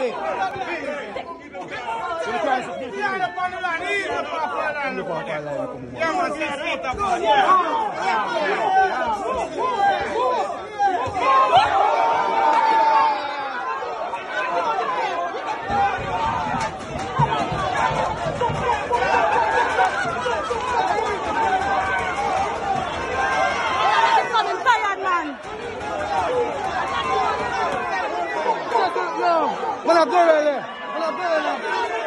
Vire! Vire para o nariz, para falar! Chama-se escuta, para ¡Apláudele! ¡Apláudele!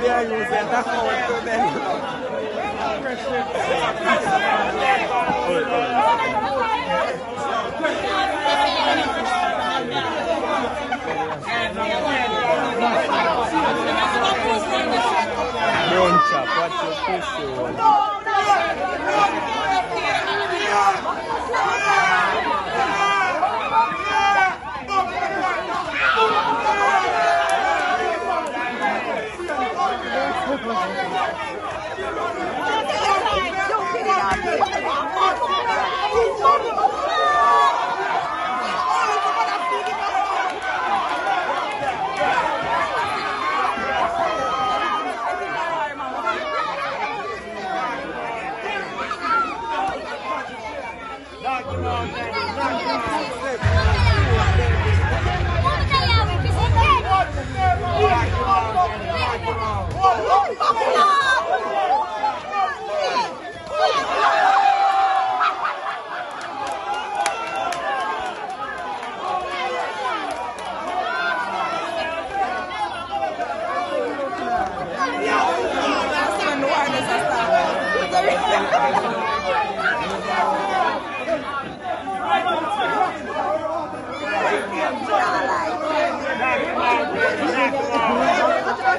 Don't Yeah.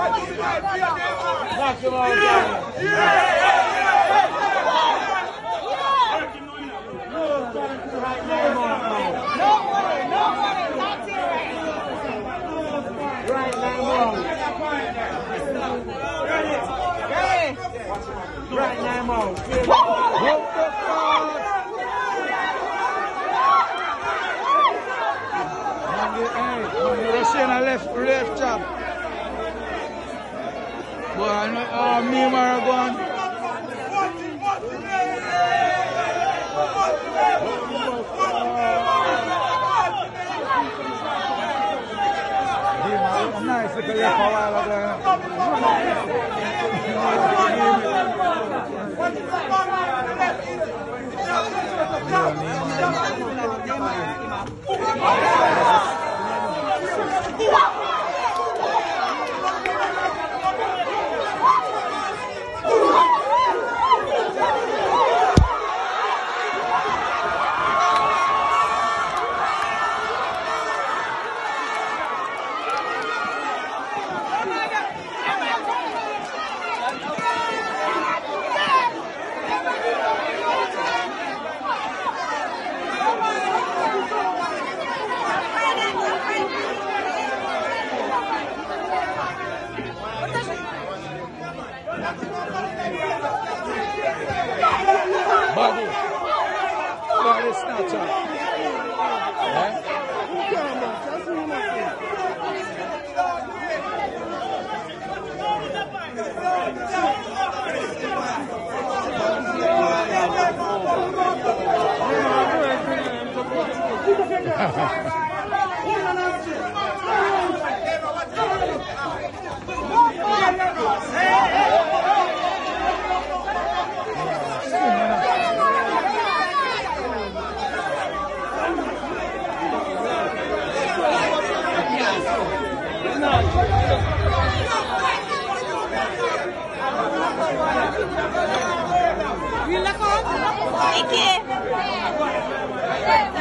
Knock him out, Johnny. Right now, Right now, Mo. What the fuck? Russian left, left chop. Maragon. Oh, me Maragon. Nice, look at that power. Hey! Iki.